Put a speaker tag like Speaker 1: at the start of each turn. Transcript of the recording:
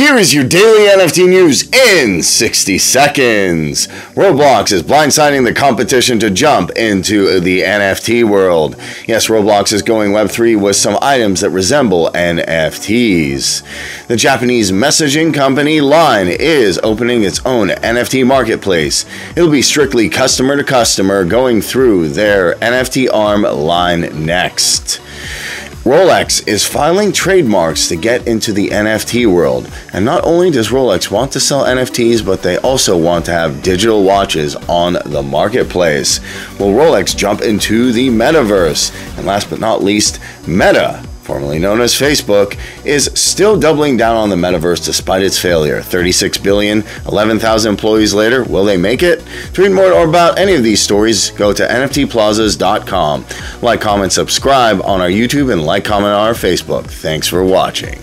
Speaker 1: Here is your daily NFT news in 60 seconds. Roblox is blindsiding the competition to jump into the NFT world. Yes, Roblox is going Web3 with some items that resemble NFTs. The Japanese messaging company Line is opening its own NFT marketplace. It'll be strictly customer to customer going through their NFT arm Line Next. Rolex is filing trademarks to get into the NFT world. And not only does Rolex want to sell NFTs, but they also want to have digital watches on the marketplace. Will Rolex jump into the metaverse? And last but not least, Meta formerly known as Facebook, is still doubling down on the metaverse despite its failure. 36 billion, 11,000 employees later, will they make it? To read more about any of these stories, go to nftplazas.com. Like, comment, subscribe on our YouTube, and like, comment on our Facebook. Thanks for watching.